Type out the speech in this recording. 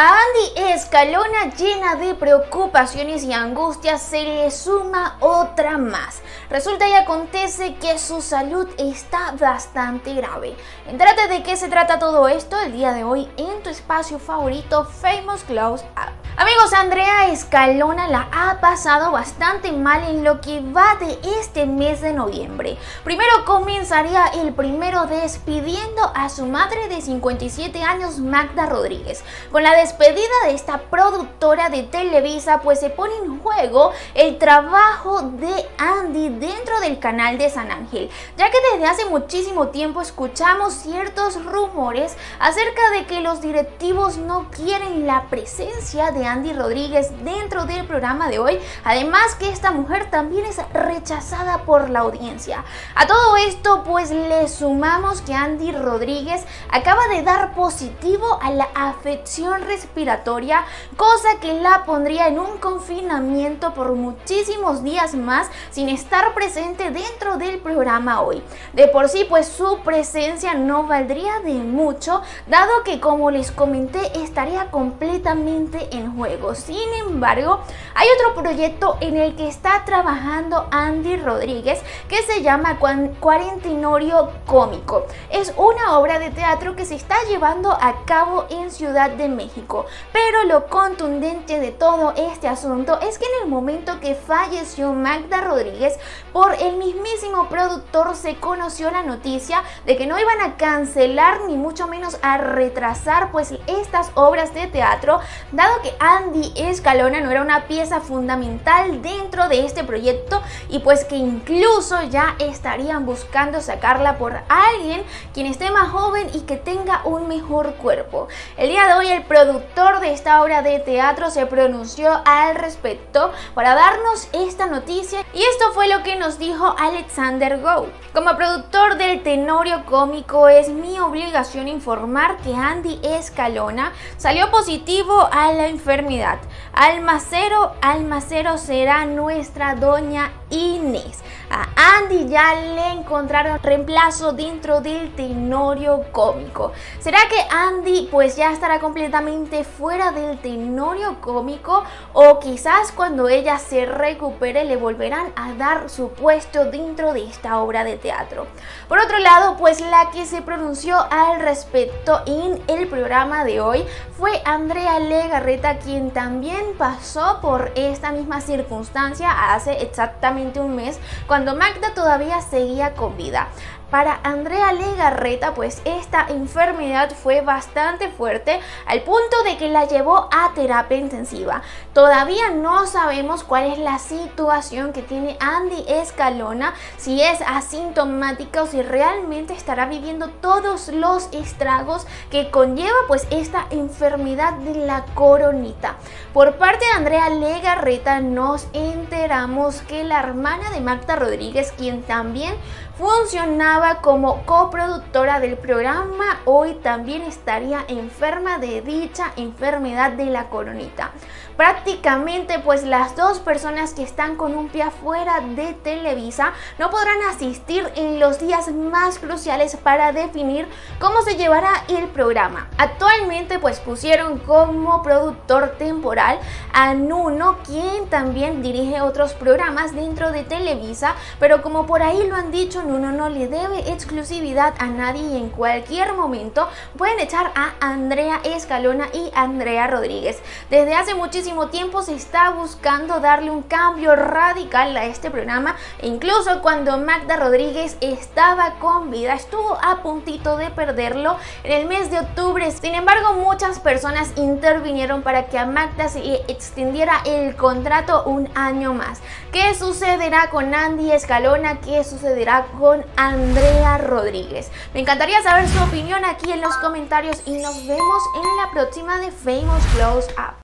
A Andy Escalona, llena de preocupaciones y angustias, se le suma otra más. Resulta y acontece que su salud está bastante grave. Entrate de qué se trata todo esto el día de hoy en tu espacio favorito Famous Close Up. Amigos, Andrea Escalona la ha pasado bastante mal en lo que va de este mes de noviembre. Primero comenzaría el primero despidiendo a su madre de 57 años, Magda Rodríguez, con la despedida de esta productora de Televisa pues se pone en juego el trabajo de Andy dentro del canal de San Ángel, ya que desde hace muchísimo tiempo escuchamos ciertos rumores acerca de que los directivos no quieren la presencia de Andy Rodríguez dentro del programa de hoy, además que esta mujer también es rechazada por la audiencia. A todo esto pues le sumamos que Andy Rodríguez acaba de dar positivo a la afección respiratoria cosa que la pondría en un confinamiento por muchísimos días más sin estar presente dentro del programa hoy. De por sí, pues su presencia no valdría de mucho, dado que como les comenté estaría completamente en juego. Sin embargo, hay otro proyecto en el que está trabajando Andy Rodríguez que se llama Cuarentinorio Cómico. Es una obra de teatro que se está llevando a cabo en Ciudad de México. Pero lo contundente de todo este asunto es que en el momento que falleció Magda Rodríguez, por el mismísimo productor se conoció la noticia de que no iban a cancelar ni mucho menos a retrasar pues estas obras de teatro, dado que Andy Escalona no era una pieza fundamental dentro de este proyecto y pues que incluso ya estarían buscando sacarla por alguien quien esté más joven y que tenga un mejor cuerpo. El día de hoy el productor de esta obra de teatro se pronunció al respecto para darnos esta noticia y esto fue lo que nos dijo Alexander Go. Como del Tenorio Cómico es mi obligación informar que Andy Escalona salió positivo a la enfermedad. Almacero, Almacero será nuestra doña Inés. A Andy ya le encontraron reemplazo dentro del Tenorio Cómico. ¿Será que Andy pues ya estará completamente fuera del tenorio cómico o quizás cuando ella se recupere le volverán a dar su puesto dentro de esta obra de teatro. Por otro lado, pues la que se pronunció al respecto en el programa de hoy fue Andrea Legarreta quien también pasó por esta misma circunstancia hace exactamente un mes cuando Magda todavía seguía con vida. Para Andrea Legarreta, pues esta enfermedad fue bastante fuerte al punto de que la llevó a terapia intensiva. Todavía no sabemos cuál es la situación que tiene Andy Escalona, si es asintomática o si realmente estará viviendo todos los estragos que conlleva pues esta enfermedad de la coronita. Por parte de Andrea Legarreta nos enteramos que la hermana de Magda Rodríguez, quien también funcionaba como coproductora del programa, hoy también estaría enferma de dicha enfermedad de la coronita. Prácticamente pues las dos personas que están con un pie afuera de Televisa no podrán asistir en los días más cruciales para definir cómo se llevará el programa. Actualmente pues pusieron como productor temporal a Nuno, quien también dirige otros programas dentro de Televisa, pero como por ahí lo han dicho, Nuno no le debe exclusividad a nadie y en cualquier momento pueden echar a Andrea Escalona y Andrea Rodríguez. Desde hace muchísimo tiempo se está buscando darle un cambio radical a este programa e incluso cuando Magda Rodríguez estaba con vida estuvo a puntito de perderlo en el mes de octubre. Sin embargo, muchas personas intervinieron para que a Magda se extendiera el contrato un año más. ¿Qué sucederá con Andy Escalona? ¿Qué sucederá con Andrea Rodríguez. Me encantaría saber su opinión aquí en los comentarios y nos vemos en la próxima de Famous Close Up.